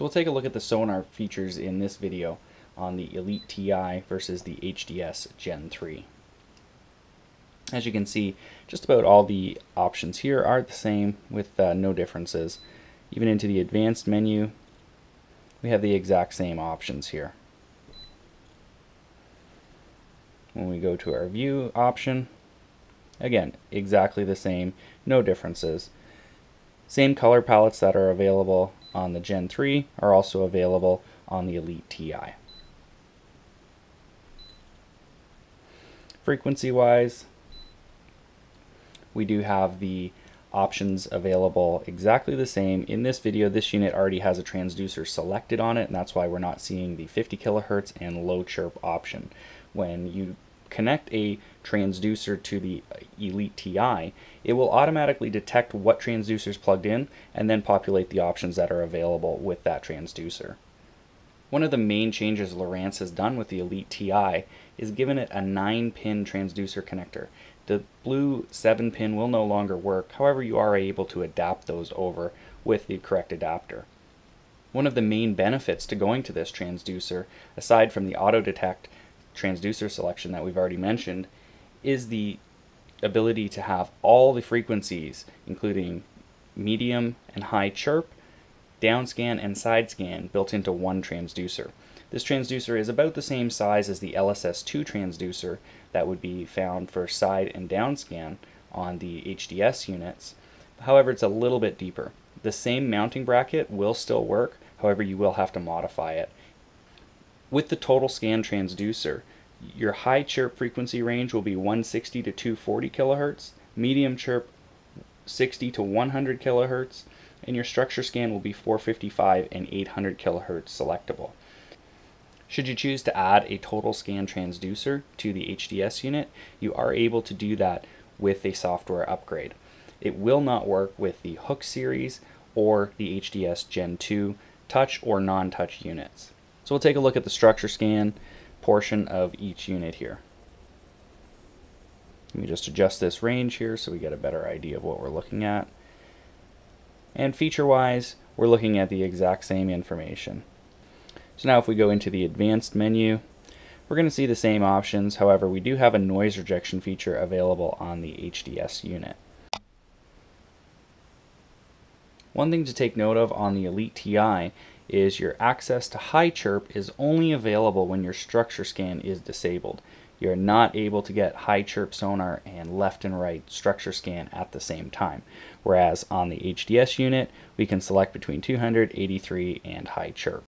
So we'll take a look at the sonar features in this video on the Elite TI versus the HDS Gen 3. As you can see, just about all the options here are the same with uh, no differences. Even into the advanced menu, we have the exact same options here. When we go to our view option, again, exactly the same, no differences. Same color palettes that are available on the Gen 3 are also available on the Elite TI. Frequency wise, we do have the options available exactly the same. In this video, this unit already has a transducer selected on it, and that's why we're not seeing the 50 kilohertz and low chirp option. When you connect a transducer to the Elite TI, it will automatically detect what transducer is plugged in and then populate the options that are available with that transducer. One of the main changes Lowrance has done with the Elite TI is given it a 9 pin transducer connector. The blue 7 pin will no longer work, however you are able to adapt those over with the correct adapter. One of the main benefits to going to this transducer, aside from the auto detect transducer selection that we've already mentioned, is the ability to have all the frequencies, including medium and high chirp, downscan, and side scan built into one transducer. This transducer is about the same size as the LSS2 transducer that would be found for side and downscan on the HDS units. However, it's a little bit deeper. The same mounting bracket will still work, however you will have to modify it. With the total scan transducer, your high chirp frequency range will be 160 to 240 kilohertz, medium chirp 60 to 100 kilohertz, and your structure scan will be 455 and 800 kilohertz selectable. Should you choose to add a total scan transducer to the HDS unit, you are able to do that with a software upgrade. It will not work with the Hook series or the HDS Gen 2 touch or non-touch units. So we'll take a look at the structure scan portion of each unit here. Let me just adjust this range here so we get a better idea of what we're looking at. And feature-wise, we're looking at the exact same information. So now if we go into the advanced menu, we're going to see the same options. However, we do have a noise rejection feature available on the HDS unit. One thing to take note of on the Elite TI is your access to high chirp is only available when your structure scan is disabled. You're not able to get high chirp sonar and left and right structure scan at the same time. Whereas on the HDS unit, we can select between 283 and high chirp.